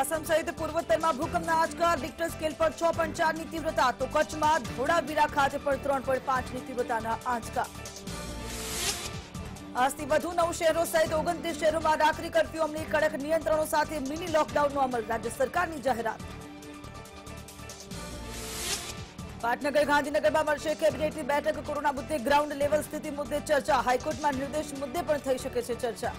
આસામ સહિત પૂર્વોત્તરમાં ભૂકંપના આંચકા રિક્ટર સ્કેલ પર છ પોઈન્ટ ચારની તીવ્રતા, તો કચ્છમાં ધોળાવીરા ખાતે પણ ત્રણ પોઈન્ટ પાંચની તીવ્રતાના આંચકા. આજથી વધુ નવ શહેરો સહિત ઓગણત્રીસ શહેરોમાં રાત્રિ કરફ્યુ અમલી કડક નિયંત્રણો સાથે મિની લોકડાઉનનો અમલ રાજ્ય સરકારની જાહેરાત. પાટનગર, ગાંધીનગરમાં મળશે કેબિનેટની બેઠક. કોરોના મુદ્દે ગ્રાઉન્ડ લેવલ સ્થિતિ મુદ્દે ચર્ચા. હાઈકોર્ટમાં નિર્દેશ મુદ્દે પણ થઈ શકે છે ચર્ચા.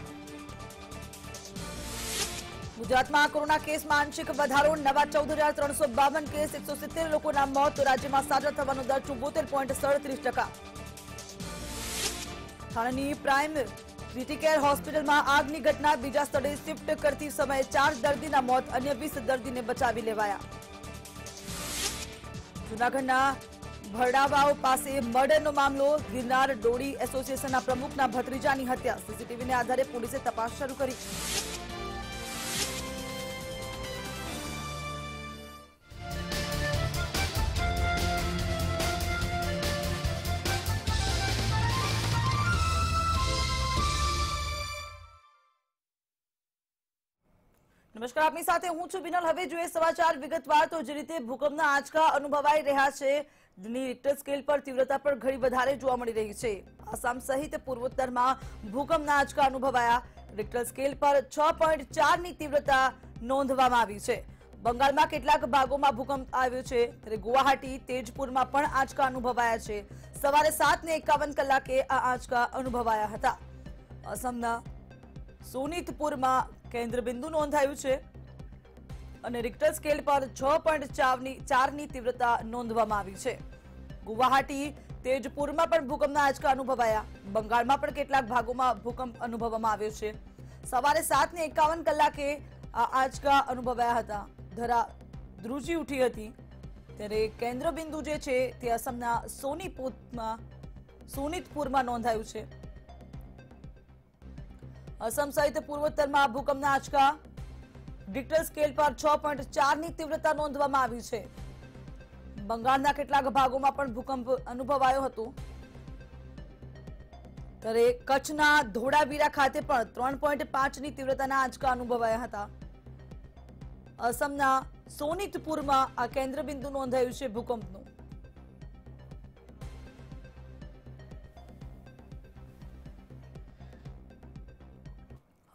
ગુજરાતમાં કોરોના કેસમાં આંશિક વધારો, નવા ચૌદ હજાર ત્રણસો બાવન કેસ, એકસો સિત્તેર લોકોના મોત, રાજ્યમાં સાજા થવાનો દર ચુંબોતેર પોઈન્ટ સડત્રીસ ટકા. થાણાની પ્રાઇમ ક્રિટિકેર હોસ્પિટલમાં આગની ઘટના, બીજા સ્થળે શિફ્ટ કરતી સમયે ચાર દર્દીના મોત, અન્ય વીસ દર્દીને બચાવી લેવાયા. જૂનાગઢના ભરડાવાવ પાસે મર્ડરનો મામલો, ગિરનાર ડોડી એસોસિએશનના પ્રમુખના ભત્રીજાની હત્યા. સીસીટીવીને આધારે પોલીસે તપાસ શરૂ કરી. નમસ્કાર, આપની સાથે હું છું બિનલ. હવે જોઈએ સમાચાર વિગતવાર. તો જે રીતે ભૂકંપના આંચકા અનુભવાઈ રહ્યા છે જેની રિક્ટર સ્કેલ પર તીવ્રતા પણ ઘણી વધારે જોવા મળી રહી છે. આસામ સહિત પૂર્વોત્તરમાં ભૂકંપના આંચકા અનુભવાયા. રિક્ટર સ્કેલ પર છ પોઈન્ટ ચારની તીવ્રતા નોંધવામાં આવી છે. બંગાળમાં કેટલાક ભાગોમાં ભૂકંપ આવ્યો છે, ત્યારે ગુવાહાટી, તેજપુરમાં પણ આંચકા અનુભવાયા છે. સવારે સાત ને એકાવન કલાકે આ આંચકા અનુભવાયા હતા. અસમના સોનિતપુરમાં કેન્દ્રબિંદુ નોંધાયું છે. અને રિક્ટર સ્કેલ પર છ પોઈન્ટ ચારની તીવ્રતા નોંધવામાં આવી છે. ગુવાહાટી, તેજપુરમાં પણ ભૂકંપના આંચકા અનુભવાયા. બંગાળમાં પણ કેટલાક ભાગોમાં ભૂકંપ અનુભવવામાં આવ્યો છે. સવારે સાત ને એકાવન કલાકે આ આંચકા અનુભવાયા હતા. ધરા ધ્રુજી ઉઠી હતી. ત્યારે કેન્દ્રબિંદુ જે છે તે અસમના સોનીપુરમાં, સોનિતપુરમાં નોંધાયું છે. અસમ સહિત પૂર્વોત્તરમાં ભૂકંપના આંચકા. રિક્ટર સ્કેલ પર છ પોઈન્ટ ચારની તીવ્રતા નોંધવામાં આવી છે. બંગાળના કેટલાક ભાગોમાં પણ ભૂકંપ અનુભવાયો હતો. ત્યારે કચ્છના ધોળાવીરા ખાતે પણ ત્રણ પોઈન્ટ પાંચની તીવ્રતાના આંચકા અનુભવાયા હતા. અસમના સોનિતપુરમાં આ કેન્દ્રબિંદુ નોંધાયું છે ભૂકંપનું.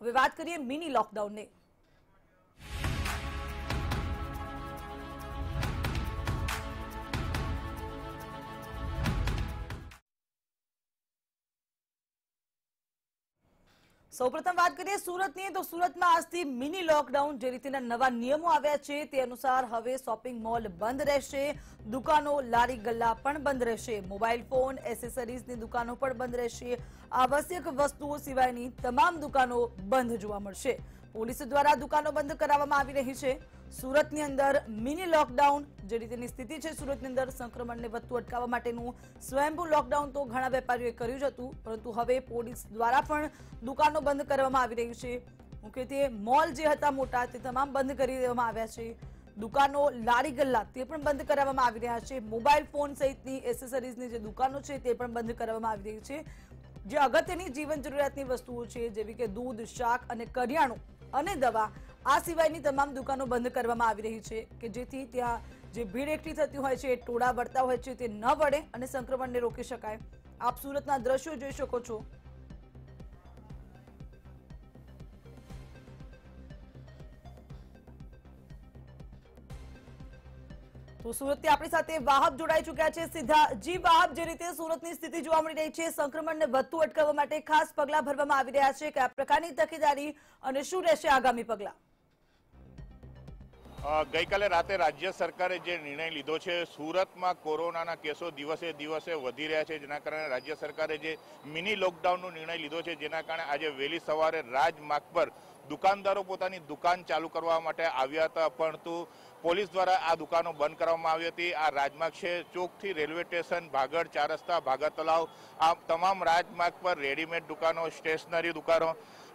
હવે વાત કરીએ મિની લોકડાઉનની સૌપ્રથમ વાત કરીએ સુરતની, તો સુરતમાં આજથી મિની લોકડાઉન જે રીતેના નવા નિયમો આવ્યા છે તે અનુસાર હવે શોપિંગ મોલ બંધ રહેશે, દુકાનો લારી ગલ્લા પણ બંધ રહેશે, મોબાઈલ ફોન એસેસરીઝની દુકાનો પણ બંધ રહેશે, આવશ્યક વસ્તુઓ સિવાયની તમામ દુકાનો બંધ જોવા મળશે. પોલીસ દ્વારા દુકાનો બંધ કરાવવામાં આવી રહી છે. સુરતની અંદર મિની લોકડાઉન જે રીતેની સ્થિતિ છે. સુરતની અંદર સંક્રમણને વધતું અટકાવવા માટેનું સ્વયંભૂ લોકડાઉન તો ઘણા વેપારીઓએ કર્યું જ હતું, પરંતુ હવે પોલીસ દ્વારા પણ દુકાનો બંધ કરવામાં આવી રહી છે. મુખ્યત્વે મોલ જે હતા મોટા તે તમામ બંધ કરી દેવામાં આવ્યા છે. દુકાનો લારી ગલ્લા તે પણ બંધ કરાવવામાં આવી રહ્યા છે. મોબાઈલ ફોન સહિતની એસેસરીઝની જે દુકાનો છે તે પણ બંધ કરવામાં આવી રહી છે. જે અગત્યની જીવન જરૂરિયાતની વસ્તુઓ છે, જેવી કે દૂધ, શાક અને કરિયાણું અને દવા. આ સિવાયની તમામ દુકાનો બંધ કરવામાં આવી રહી છે કે જેથી ત્યાં જે ભીડ એકઠી થતી હોય છે એ ટોળા વળતા હોય છે, તે ન વળે અને સંક્રમણને રોકી શકાય. આપ સુરતના દ્રશ્યો જોઈ શકો છો. તો સુરતથી આપણી સાથે વાહબ જોડાઈ ચુક્યા છે. સીધા જી વાહબ જે રીતે સુરતની સ્થિતિ જોવા મળી રહી છે, સંક્રમણને વધતું અટકાવવા માટે ખાસ પગલાં ભરવામાં આવી રહ્યા છે કયા પ્રકારની તકેદારી અને શું રહેશે આગામી પગલાં? ગઈકાલે રાતે રાજ્ય સરકારે જે નિર્ણય લીધો છે, સુરતમાં કોરોનાના કેસો દિવસે દિવસે વધી રહ્યા છે. જેના કારણે રાજ્ય સરકારે જે મિની લોકડાઉનનો નિર્ણય લીધો છે, જેના કારણે આજે વહેલી સવારે રાજમાર્ગ પર દુકાનદારો પોતાની દુકાન ચાલુ કરવા માટે આવ્યા હતા. પરંતુ પોલીસ દ્વારા આ દુકાનો બંધ કરવામાં આવી હતી. આ રાજમાર્ગ છે ચોકથી રેલવે સ્ટેશન, ભાગળ, ચાર રસ્તા ભાગા તલાવ આ તમામ રાજમાર્ગ પર રેડીમેડ દુકાનો, સ્ટેશનરી દુકાનો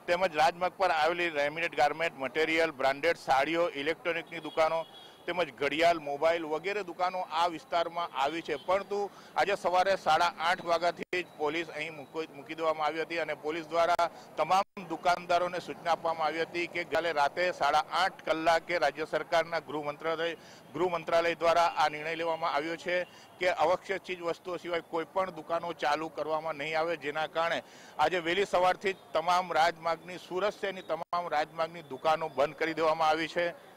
તેમજ રાજમાર્ગ પર આવેલી રેમિનેટ ગાર્મેન્ટ મટીરિયલ, બ્રાન્ડેડ સાડીઓ, ઇલેક્ટ્રોનિકની દુકાનો તેમજ ઘડિયાળ, મોબાઈલ વગેરે દુકાનો આ વિસ્તારમાં આવી છે. પરંતુ આજે સવારે સાડા આઠ વાગ્યાથી જ પોલીસ અહીં મૂકો- દેવામાં આવી હતી અને પોલીસ દ્વારા તમામ દુકાનદારોને સૂચના આપવામાં આવી હતી કે ગઈકાલે રાતે સાડા આઠ કલાકે રાજ્ય સરકારના ગૃહ મંત્રાલય ગૃહ મંત્રાલય દ્વારા આ નિર્ણય લેવામાં આવ્યો છે કે આવશ્યક ચીજ વસ્તુઓ સિવાય કોઈ પણ દુકાનો ચાલુ કરવામાં નહીં આવે, જેના કારણે આજે વહેલી સવારથી જ તમામ રાજમાર્ગની, સુરત શહેરની તમામ રાજમાર્ગની દુકાનો બંધ કરી દેવામાં આવી છે.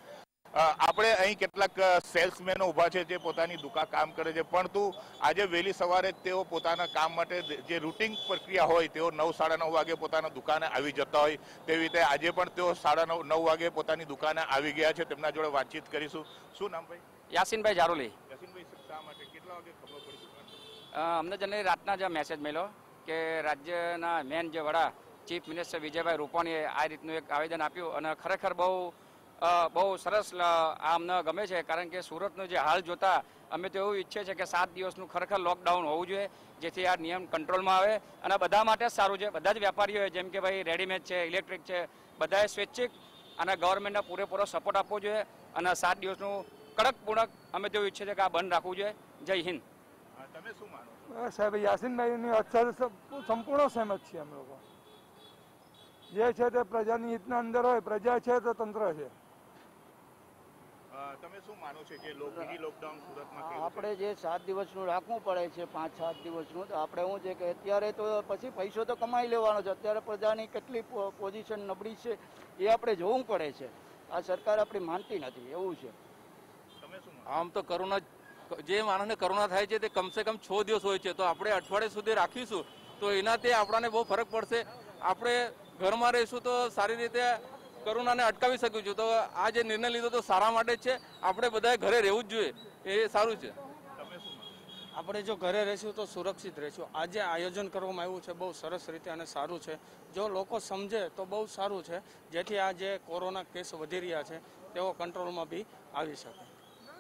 આપણે અહીં કેટલાક સેલ્સમેનો ઊભા છે જે પોતાની દુકાન કામ કરે છે. પરંતુ આજે વહેલી સવારે જ તેઓ પોતાના કામ માટે જે રૂટિન પ્રક્રિયા હોય તેઓ નવ સાડા નવ વાગે પોતાના દુકાને આવી જતા હોય. તેવી રીતે આજે પણ તેઓ સાડા નવ નવ વાગે પોતાની દુકાને આવી ગયા છે. તેમના જોડે વાતચીત કરીશું. શું નામ ભાઈ? યાસીનભાઈ જારોલી. યાસીનભાઈ શા માટે? કેટલા વાગે ખબર પડી અમને જનરલી રાતના જ મેસેજ મળ્યો કે રાજ્યના મેન જે વડા ચીફ મિનિસ્ટર વિજયભાઈ રૂપાણીએ આ રીતનું એક આવેદન આપ્યું અને ખરેખર બહુ બહુ સરસ અમને ગમે છે કારણ કે સુરતનો જે હાલ જોતા અમે તો એવું ઈચ્છીએ છીએ કે સાત દિવસનું ખરેખર લોકડાઉન હોવું જોઈએ જેથી આ નિયમ કંટ્રોલમાં આવે. અને બધા માટે જ સારું છે બધા જ વેપારીઓએ જેમ કે ભાઈ રેડીમેડ છે ઇલેક્ટ્રિક છે બધાએ સ્વૈચ્છિક અને ગવર્મેન્ટને પૂરેપૂરો સપોર્ટ આપવો જોઈએ. અને સાત દિવસનું કડક પૂર્ણક અમે તેવું ઈચ્છે છે કે આ બંધ રાખવું જોઈએ. જય હિન્દ. તમે શું માનો છો? બસ સાહેબ યાસીનભાઈની અત્યારે સબ- સંપૂર્ણ સહેમત છીએ અમે લોકો. જે છે તે પ્રજાની હિતના અંદર હોય પ્રજા છે તો તંત્ર છે. તમે શું માનો છો કે લોકડાઉન સુરતમાં આપણે જે સાત દિવસનું રાખવું પડે છે પાંચ સાત દિવસનું તો આપણે શું છે કે અત્યારે તો પછી પૈસો તો કમાઈ લેવાનો છે. અત્યારે પ્રજાની કેટલી પોઝિશન નબળી છે એ આપણે જોવું પડે છે. આ સરકાર આપણી માનતી નથી એવું છે. તમે શું માનો? આમ તો કરુણા જે માણસને કરુણા થાય છે તે કમસે કમ છ દિવસ હોય છે. તો આપણે અઠવાડિયા સુધી રાખીશું તો એનાથી આપણાને બહુ ફરક પડશે. આપણે ઘરમાં રહીશું તો સારી રીતે કરોનાને અટકાવી શક્યું છું. તો આ જે નિર્ણય લીધો તો સારા માટે જ છે. આપણે બધાએ ઘરે રહેવું જ જોઈએ. એ સારું છે? આપણે જો ઘરે રહીશું તો સુરક્ષિત રહીશું. આજે આયોજન કરવામાં આવ્યું છે બહુ સરસ રીતે અને સારું છે. જો લોકો સમજે તો બહુ સારું છે. જેથી આ જે કોરોના કેસ વધી રહ્યા છે તેઓ કંટ્રોલમાં બી આવી શકે.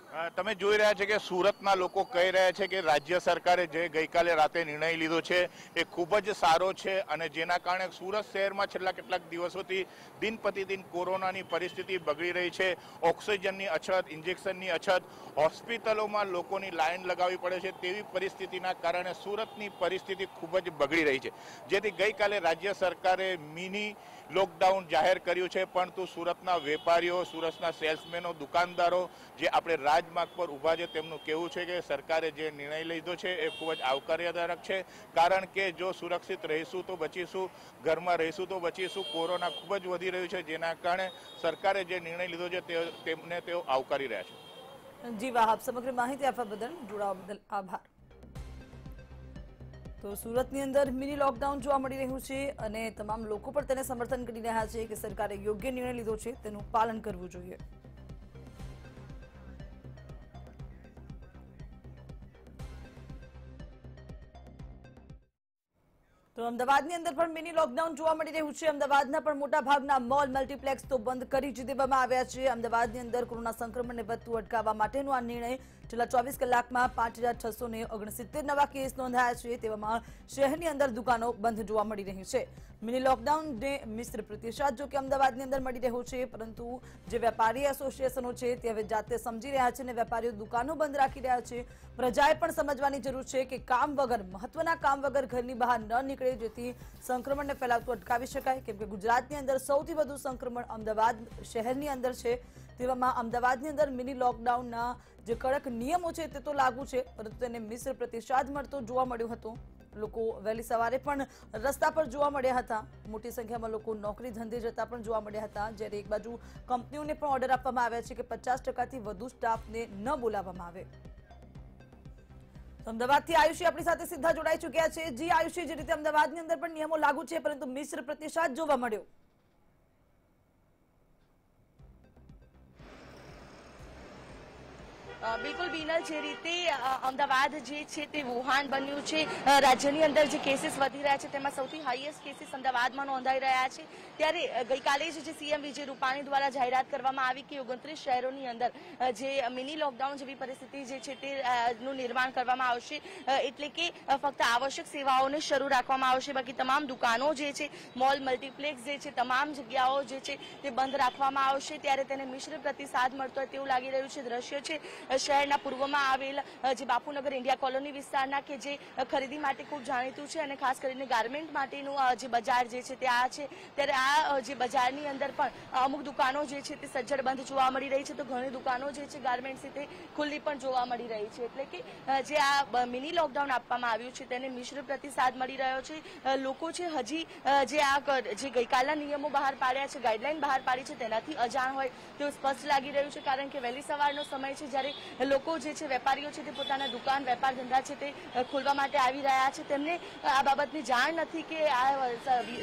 તમે જોઈ રહ્યા છે કે સુરતના લોકો કહી રહ્યા છે કે રાજ્ય સરકારે જે ગઈકાલે રાતે નિર્ણય લીધો છે એ ખૂબ જ સારો છે અને જેના કારણે સુરત શહેરમાં છેલ્લા કેટલાક દિવસોથી દિન પ્રતિદિન કોરોનાની પરિસ્થિતિ બગડી રહી છે. ઓક્સિજનની અછત, ઇન્જેક્શનની અછત, હોસ્પિટલોમાં લોકોની લાઇન લગાવવી પડે છે તેવી પરિસ્થિતિના કારણે સુરતની પરિસ્થિતિ ખૂબ જ બગડી રહી છે. જેથી ગઈકાલે રાજ્ય સરકારે મિની લોકડાઉન જાહેર કર્યું છે, પરંતુ સુરતના વેપારીઓ, સુરતના સેલ્સમેનો, દુકાનદારો જે આપણે રાજમાર્ગ પર ઊભા છે, તેમનું કહેવું છે કે સરકારે જે નિર્ણય લીધો છે એ ખૂબ જ આવકાર્યદાયક છે. કારણ કે જો સુરક્ષિત રહીશું તો બચીશું, ઘરમાં રહીશું તો બચીશું, કોરોના ખૂબ જ વધી રહ્યું છે, જેના કારણે સરકારે જે નિર્ણય લીધો છે તેમને તેઓ આવકારી રહ્યા છે. જી વાહ સમગ્ર માહિતી આપવા બદલ જોડાવા બદલ આભાર. તો સુરતની અંદર મિની લોકડાઉન જોવા મળી રહ્યું છે અને તમામ લોકો પણ તેને સમર્થન કરી રહ્યા છે કે સરકારે યોગ્ય નિર્ણય લીધો છે, તેનું પાલન કરવું જોઈએ. તો અમદાવાદની અંદર પણ મિની લોકડાઉન જોવા મળી રહ્યું છે. અમદાવાદના પણ મોટા ભાગના મોલ મલ્ટીપ્લેક્સ તો બંધ કરી જ દેવામાં આવ્યા છે. અમદાવાદની અંદર કોરોના સંક્રમણને વધતું અટકાવવા માટેનો આ નિર્ણય છેલ્લા ચોવીસ કલાકમાં પાંચ નવા કેસ નોંધાયા છે તેવામાં શહેરની અંદર દુકાનો બંધ જોવા મળી રહી છે. મિની લોકડાઉનને મિશ્ર પ્રતિસાદ જોકે અમદાવાદની અંદર મળી રહ્યો છે, પરંતુ જે વેપારી એસોસિએશનો છે તે હવે જાતે સમજી રહ્યા છે અને વેપારીઓ દુકાનો બંધ રાખી રહ્યા છે. પ્રજાએ પણ સમજવાની જરૂર છે કે કામ વગર, મહત્વના કામ વગર ઘરની બહાર ન નીકળે, જેથી સંક્રમણને ફેલાવતું અટકાવી શકાય. કેમ કે ગુજરાતની અંદર સૌથી વધુ સંક્રમણ અમદાવાદ શહેરની અંદર છે, તેવામાં અમદાવાદની અંદર મિની લોકડાઉનના જે કડક નિયમો છે તે તો લાગુ છે, પરંતુ તેને મિશ્ર પ્રતિસાદ મળતો જોવા મળ્યો હતો. લોકો વહેલી સવારે પણ રસ્તા પર જોવા મળ્યા હતા. મોટી સંખ્યામાં લોકો નોકરી ધંધે જતા પણ જોવા મળ્યા હતા. જ્યારે એક બાજુ કંપનીઓને પણ ઓર્ડર આપવામાં આવ્યા છે કે પચાસ ટકાથી વધુ સ્ટાફને ન બોલાવવામાં આવે. અમદાવાદથી આયુષી આપણી સાથે સીધા જોડાઈ ચુક્યા છે. જી આયુષી, જે રીતે અમદાવાદની અંદર પણ નિયમો લાગુ છે, પરંતુ મિશ્ર પ્રતિસાદ જોવા મળ્યો. બિલકુલ બિનલ, જે રીતે અમદાવાદ જે છે તે વુહાન બન્યું છે. રાજ્યની અંદર જે કેસીસ વધી રહ્યા છે તેમાં સૌથી હાઈએસ્ટ કેસીસ અમદાવાદમાં નોંધાઈ રહ્યા છે. ત્યારે ગઈકાલે જ જે સીએમ વિજય રૂપાણી દ્વારા જાહેરાત કરવામાં આવી કે ઓગણત્રીસ શહેરોની અંદર જે મિની લોકડાઉન જેવી પરિસ્થિતિ જે છે તે નું નિર્માણ કરવામાં આવશે એટલે કે ફક્ત આવશ્યક સેવાઓને શરૂ રાખવામાં આવશે. બાકી તમામ દુકાનો જે છે મોલ મલ્ટીપ્લેક્સ જે છે, તમામ જગ્યાઓ જે છે તે બંધ રાખવામાં આવશે. ત્યારે તેને મિશ્ર પ્રતિસાદ મળતો હોય તેવું લાગી રહ્યું છે. દ્રશ્ય છે શહેરના પૂર્વમાં આવેલ જે બાપુનગર ઇન્ડિયા કોલોની વિસ્તારના કે જે ખરીદી માટે ખૂબ જાણીતું છે અને ખાસ કરીને ગાર્મેન્ટ માટેનું જે બજાર જે છે તે આ છે. ત્યારે આ જે બજારની અંદર પણ અમુક દુકાનો જે છે તે સજ્જડ બંધ જોવા મળી રહી છે. તો ઘણી દુકાનો જે છે ગાર્મેન્ટ્સ તે ખુલ્લી પણ જોવા મળી રહી છે. એટલે કે જે આ મિની લોકડાઉન આપવામાં આવ્યું છે તેને મિશ્ર પ્રતિસાદ મળી રહ્યો છે. લોકો છે હજી જે આ જે ગઈકાલના નિયમો બહાર પાડ્યા છે, ગાઈડલાઈન બહાર પાડી છે, તેનાથી અજાણ હોય તેવું સ્પષ્ટ લાગી રહ્યું છે. કારણ કે વહેલી સવારનો સમય છે જ્યારે લોકો જે છે, વેપારીઓ છે, તે પોતાના દુકાન, વેપાર ધંધા છે, તે ખોલવા માટે આવી રહ્યા છે. તેમને આ બાબતની જાણ નથી કે આ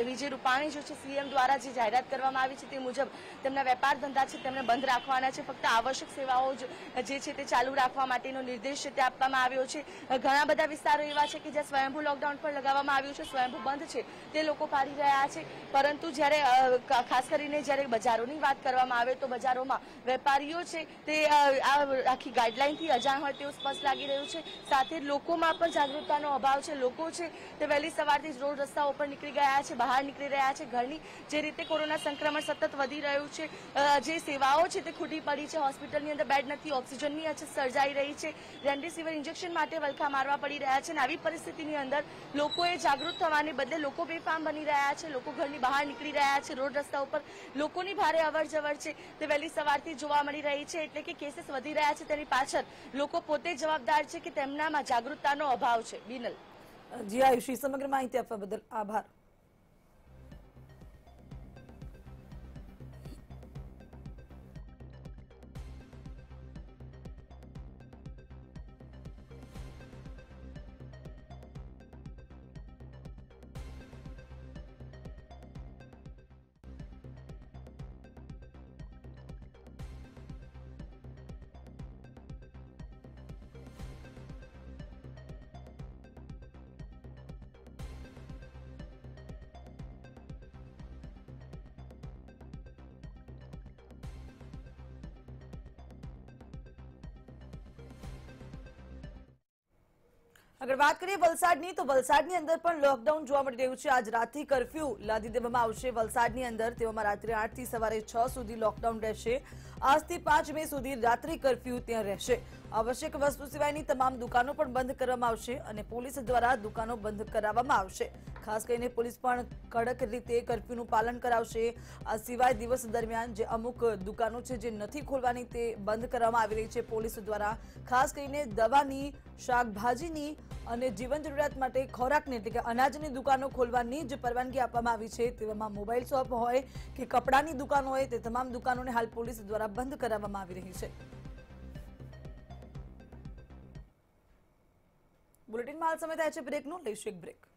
વિજય રૂપાણી જો છે, સીએમ દ્વારા જે જાહેરાત કરવામાં આવી છે, તે મુજબ તેમના વેપાર ધંધા છે, તેમને બંધ રાખવાના છે. ફક્ત આવશ્યક સેવાઓ જે છે, તે ચાલુ રાખવા માટેનો નિર્દેશ છે, તે આપવામાં આવ્યો છે. ઘણા બધા વિસ્તારો એવા છે કે જ્યાં સ્વયંભૂ લોકડાઉન પણ લગાવવામાં આવ્યું છે, સ્વયંભૂ બંધ છે, તે લોકો પાડી રહ્યા છે. પરંતુ જ્યારે ખાસ કરીને જ્યારે બજારોની વાત કરવામાં આવે તો બજારોમાં વેપારીઓ છે, તે આ આખી ગાઈડલાઇનથી અજાણ હોય તેવું સ્પષ્ટ લાગી રહ્યું છે. સાથે લોકોમાં પણ જાગૃતતાનો અભાવ છે. લોકો છે તે વહેલી સવારથી જ રોડ રસ્તા ઉપર નીકળી ગયા છે, બહાર નીકળી રહ્યા છે. ઘરની જે રીતે કોરોના સંક્રમણ સતત વધી રહ્યું છે જે સેવાઓ છે તે ખૂટી પડી છે. હોસ્પિટલની અંદર બેડ નથી, ઓક્સિજનની અછત સર્જાઈ રહી છે. રેમડેસિવિર ઇન્જેક્શન માટે વલખા મારવા પડી રહ્યા છે અને આવી પરિસ્થિતિની અંદર લોકોએ જાગૃત થવાને બદલે લોકો બેફામ બની રહ્યા છે. લોકો ઘરની બહાર નીકળી રહ્યા છે. રોડ રસ્તા ઉપર લોકોની ભારે અવર છે. તે વહેલી સવારથી જોવા મળી રહી છે. એટલે કે કેસીસ વધી રહ્યા છે. તેની પાછળ લોકો પોતે જવાબદાર છે કે તેમનામાં જાગૃતતાનો અભાવ છે. બિનલ. જી આયુષી સમગ્ર માહિતી આપવા બદલ આભાર. અગર વાત કરીએ વલસાડની, તો વલસાડની અંદર પણ લોકડાઉન જોવા મળી રહ્યું છે. આજ રાતથી કરફ્યુ લાદી દેવામાં આવશે. વલસાડની અંદર તેઓમાં રાત્રે આઠથી સવારે છ સુધી લોકડાઉન રહેશે. આજથી પાંચ મે સુધી રાત્રિ કર્ફ્યુ ત્યાં રહેશે. આવશ્યક વસ્તુ સિવાયની તમામ દુકાનો પણ બંધ કરવામાં આવશે અને પોલીસ દ્વારા દુકાનો બંધ કરાવવામાં આવશે. ખાસ કરીને પોલીસ પણ કડક રીતે કરફ્યુનું પાલન કરાવશે. આ સિવાય દિવસ દરમિયાન જે અમુક દુકાનો છે જે નથી ખોલવાની તે બંધ કરવામાં આવી રહી છે પોલીસ દ્વારા. ખાસ કરીને દવાની, શાકભાજીની અને જીવન જરૂરિયાત માટે ખોરાકની એટલે કે અનાજની દુકાનો ખોલવાની જ પરવાનગી આપવામાં આવી છે. તેવામાં મોબાઈલ શોપ હોય કે કપડાની દુકાન હોય તે તમામ દુકાનોને હાલ પોલીસ દ્વારા બંધ કરાવવામાં આવી રહી છે. બુલેટિનમાં હાલ સમય થાય છે બ્રેકનું. લઈશું એક બ્રેક.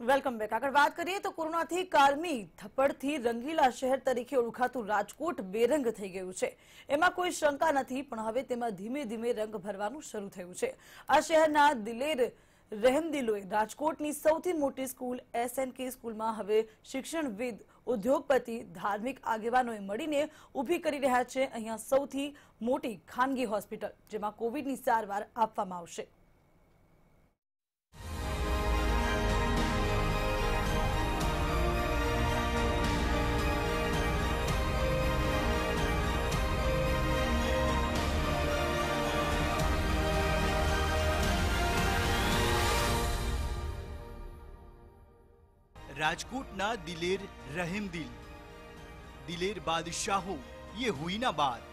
Welcome back. આગળ વાત કરીએ તો કોરોનાથી કારમી થપ્પડથી રંગીલા શહેર તરીકે ઓળખાતું રાજકોટ બેરંગ થઈ ગયું છે. એમાં કોઈ શંકા નથી, પણ હવે તેમાં ધીમે ધીમે રંગ ભરવાનું શરૂ થયું છે. આ શહેરના દિલેર રહેમદિલોએ રાજકોટની સૌથી મોટી સ્કૂલ એસએનકે સ્કૂલમાં હવે શિક્ષણવિદ, ઉદ્યોગપતિ, ધાર્મિક આગેવાનોએ મળીને ઊભી કરી રહ્યા છે. અહીંયા સૌથી મોટી ખાનગી હોસ્પિટલ, જેમાં કોવિડની સારવાર આપવામાં આવશે. राजकोटना दिलेर रहम दिल दिलेर बादशाहो ये हुई ना બાદ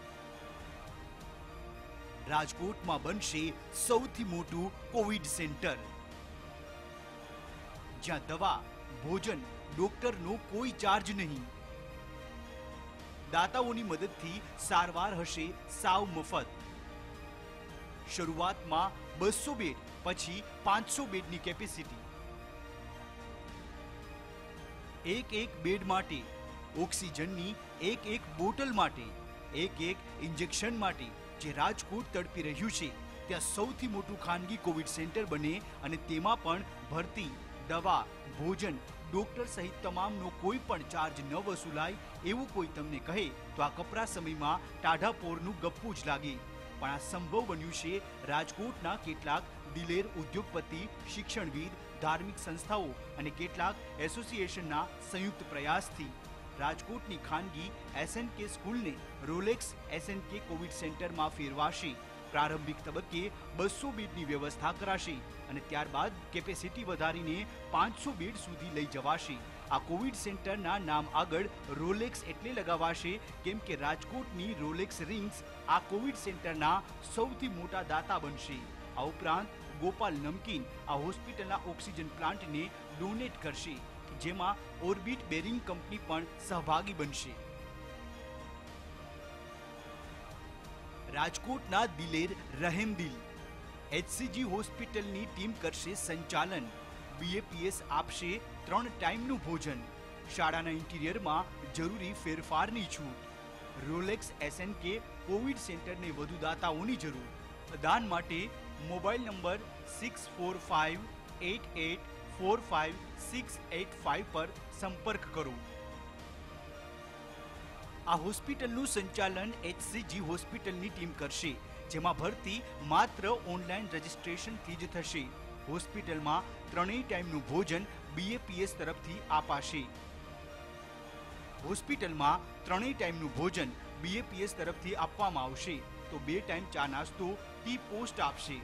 રાજકોટમાં બનશે સૌથી મોટું કોવિડ સેન્ટર જ્યાં દવા ભોજન ડોક્ટરનો કોઈ ચાર્જ નહીં દાતાઓની મદદથી સારવાર હશે સાવ મફત શરૂઆતમાં બસો બેડ પછી પાંચસો બેડની કેપેસિટી એક એક બેડ માટે, ઓક્સિજનની એક એક બોટલ માટે, એક એક ઇન્જેક્શન માટે જે રાજકોટ તડપી રહ્યું છે, ત્યાં સૌથી મોટું ખાનગી કોવિડ સેન્ટર બને અને તેમાં પણ ભરતી, દવા, ભોજન, ડોક્ટર સહિત તમામનો કોઈ પણ ચાર્જ ન વસૂલાય એવું કોઈ તમને કહે, તો આ કપરા સમયમાં ટાઢાપોરનું ગપ્પું જ લાગે. પણ આ સંભવ બન્યું છે રાજકોટના કેટલાક દિલેર ઉદ્યોગપતિ, શિક્ષણવિદ ધાર્મિક સંસ્થાઓ અને કેટલાક એસોસિએશનના સંયુક્ત પ્રયાસથી રાજકોટની ખાનગી એસએનકે સ્કૂલને રોલેક્સ એસએનકે કોવિડ સેન્ટરમાં ફેરવાશે. પ્રારંભિક તબક્કે બસો બેડની વ્યવસ્થા કરાશે અને ત્યારબાદ કેપેસિટી વધારીને પાંચસો બેડ સુધી લઈ જવાશે. આ કોવિડ સેન્ટરના નામ આગળ રોલેક્સ એટલે લગાવાશે કેમ કે રાજકોટની રોલેક્સ રિંગ્સ આ કોવિડ સેન્ટરના સૌથી મોટા દાતા બનશે. આ ઉપરાંત ગોપાલ નમકીન આ હોસ્પિટલના ઓક્સિજન પ્લાન્ટને ડોનેટ કરશે, જેમાં ઓર્બિટ બેરિંગ કંપની પણ સહભાગી બનશે. રાજકોટના દિલેર રહેમદિલ એચસીજી હોસ્પિટલની ટીમ કરશે સંચાલન. બીએપીએસ આપશે ત્રણ ટાઈમનું ભોજન. શાળાના ઇન્ટિરિયરમાં જરૂરી ફેરફારની છૂટ. રોલેક્સ એસએનકે કોવિડ સેન્ટરને વધુ દાતાઓની જરૂર. દાન માટે mobile number six four five eight eight four five six eight five પર સંપર્ક કરો. આ હોસ્પિટલનું સંચાલન એચસીજી હોસ્પિટલની ટીમ કરશે, જેમાં ભરતી માત્ર ઓનલાઈન રજિસ્ટ્રેશનથી જ થશે. હોસ્પિટલમાં ત્રણેય ટાઈમનું ભોજન બીએપીએસ તરફથી અપાશે હોસ્પિટલમાં ત્રણેય ટાઈમનું ભોજન બીએપીએસ તરફથી આપવામાં આવશે. તો બે ટાઈમ ચા નાસ્તો ટી પોસ્ટ આપશે.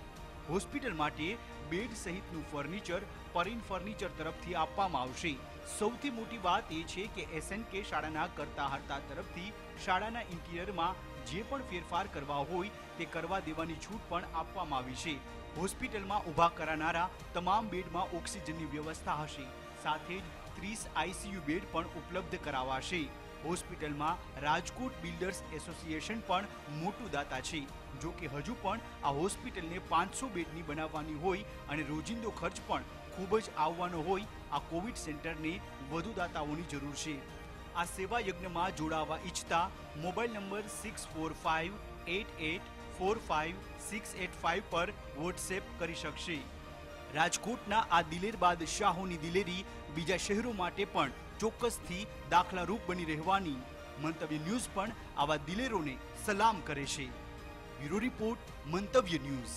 હોસ્પિટલ માટે બેડ સહિતનું ફર્નિચર, પરીન ફર્નિચર તરફથી આપવામાં આવશે. સૌથી મોટી વાત એ છે કે એસએનકે શાળાના કરતા હર્તા તરફથી શાળાના ઇન્ટિરિયરમાં જે પણ ફેરફાર કરવા હોય તે કરવા દેવાની છૂટ પણ આપવામાં આવી છે. હોસ્પિટલમાં ઊભા કરાનારા તમામ બેડમાં ઓક્સિજનની વ્યવસ્થા હશે. સાથે જ ત્રીસ આઈસીયુ બેડ પણ ઉપલબ્ધ કરાવાશે. હોસ્પિટલમાં રાજકોટ બિલ્ડર્સ એસોસિએશન પણ મોટું દાતા છે. જો કે હજુ પણ આ હોસ્પિટલને પાંચસો બેડની બનાવવાની હોય અને રોજિંદો ખર્ચ પણ ખૂબ જ આવવાનો હોય, આ કોવિડ સેન્ટરને વધુ દાતાઓની જરૂર છે. આ સેવા યજ્ઞમાં જોડાવા ઈચ્છતા mobile number six four five eight eight four five six eight five પર વોટ્સએપ કરી શકશે. રાજકોટના આ દિલેર બાદશાહોની દિલેરી બીજા શહેરો માટે પણ ચોક્કસથી દાખલારૂપ બની રહેવાની. મંતવ્ય ન્યૂઝ પણ આવા દિલેરોને સલામ કરે છે. Bureau report, Mantavya news.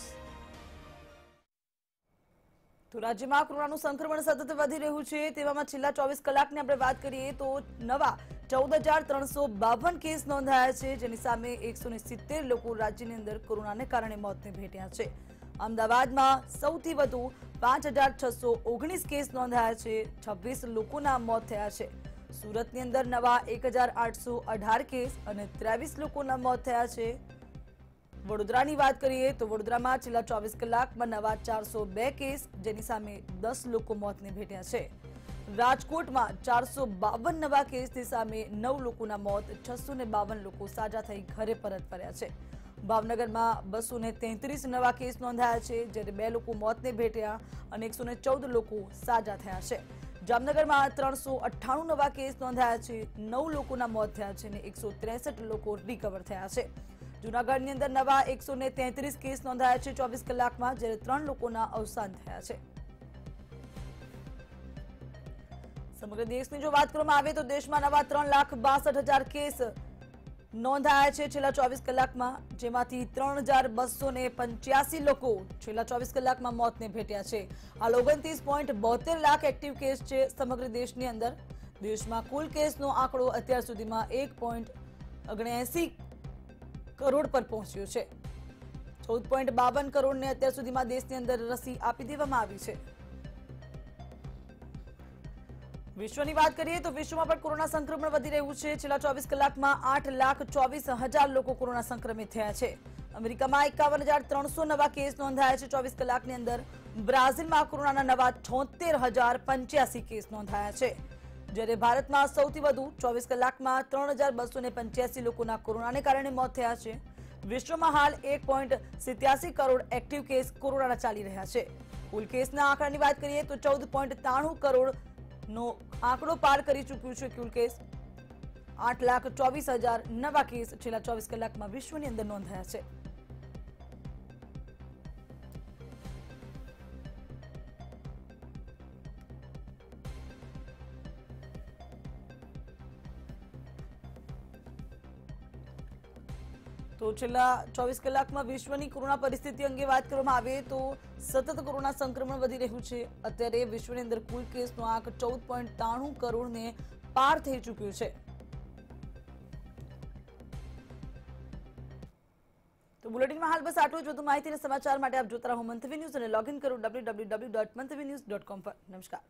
તો રાજ્યમાં કોરોનાનું સંક્રમણ સતત વધી રહ્યું છે, તેવામાં છેલ્લા ચોવીસ કલાકની આપણે વાત કરીએ તો નવા ચૌદ કેસ નોંધાયા છે, જેની સામે એકસો લોકો રાજ્યની અંદર કોરોનાને કારણે મોતને ભેટ્યા છે. અમદાવાદમાં સૌથી વધુ પાંચ હજાર છસો ઓગણીસ કેસ નોંધાયા છે, છવ્વીસ લોકોના મોત થયા છે. સુરતની અંદર નવા એક હજાર આઠસો અઢાર કેસ અને ત્રેવીસ લોકોના મોત થયા છે. વડોદરાની વાત કરીએ તો વડોદરામાં છેલ્લા ચોવીસ કલાકમાં નવા ચારસો બે કેસ, જેની સામે દસ લોકો મોતને ભેટ્યા છે. રાજકોટમાં ચારસો બાવન નવા કેસની સામે નવ લોકોના મોત, છસો બાવન લોકો સાજા થઈ ઘરે પરત ફર્યા છે. ભાવનગરમાં બસો તેત્રીસ નવા કેસ નોંધાયા છે, જ્યારે બે લોકો મોતને ભેટ્યા અને એકસો ચૌદ લોકો સાજા થયા છે. જામનગરમાં ત્રણસો અઠ્ઠાણું નવા કેસ નોંધાયા છે, નવ લોકોના મોત થયા છે અને એકસો ત્રેસઠ લોકો રિકવર થયા છે. જૂનાગઢની અંદર નવા એકસો ને તેત્રીસ કેસ નોંધાયા છે. ચોવીસ કલાકમાં જ્યારે ત્રણ લોકોના અવસાન થયા છે. સમગ્ર દેશની જો વાત કરવામાં આવે તો દેશમાં નવા ત્રણ લાખ બાસઠ હજાર કેસ નોંધાયા છે. છેલ્લા ચોવીસ કલાકમાં જેમાંથી ત્રણ હજાર બસો ને પંચ્યાસી લોકો છેલ્લા ચોવીસ કલાકમાં મોતને ભેટ્યા છે. હાલ ઓગણત્રીસ પોઈન્ટ બોતેર લાખ એક્ટિવ કેસ છે સમગ્ર દેશની અંદર. દેશમાં કુલ કેસનો આંકડો અત્યાર સુધીમાં એક પોઈન્ટ ઓગણએસી કરોડ પર પહોંચ્યું છે. ચૌદ પોઈન્ટ બાવન કરોડને અત્યાર સુધીમાં દેશની અંદર રસી આપી દેવામાં આવી છે. વિશ્વની વાત કરીએ તો વિશ્વમાં પણ કોરોના સંક્રમણ વધી રહ્યું છે. છેલ્લા ચોવીસ કલાકમાં આઠ લાખ ચોવીસ હજાર લોકો કોરોના સંક્રમિત થયા છે. અમેરિકામાં એકાવન હજાર ત્રણસો નવા કેસ નોંધાયા છે. ચોવીસ કલાકની અંદર બ્રાઝિલમાં કોરોનાના નવા છોતેર હજાર પંચ્યાસી કેસ નોંધાયા છે. જ્યારે ભારતમાં સૌથી વધુ ચોવીસ કલાકમાં ત્રણ હજાર બસો ને પંચ્યાસી લોકોના કોરોનાને કારણે મોત થયા છે. વિશ્વમાં હાલ એક પોઈન્ટ સિત્યાસી કરોડ એક્ટિવ કેસ કોરોનાના ચાલી રહ્યા છે. કુલ કેસના આંકડાની વાત કરીએ તો ચૌદ પોઈન્ટ ત્રાણું કરોડ નો આંકડો પાર કરી ચૂક્યું છે કુલ કેસ. આઠ લાખ ચોવીસ હજાર નવા કેસ છેલ્લા ચોવીસ કલાકમાં વિશ્વની અંદર નોંધાયા છે. તો છેલ્લા ચોવીસ કલાકમાં વિશ્વની કોરોના પરિસ્થિતિ અંગે વાત કરવામાં આવે તો સતત કોરોના સંક્રમણ વધી રહ્યું છે. અત્યારે વિશ્વની અંદર કુલ કેસનો આંક ચૌદ પોઈન્ટ ત્રાણું કરોડને પાર થઈ ચૂક્યું છે. તો બુલેટિનમાં હાલ બસ આટલું જ. વધુ માહિતી અને સમાચાર માટે આપ જોતા રહો મંથવી ન્યૂઝ અને લોગિન કરો W W W dot Mantavya news dot com પર. નમસ્કાર.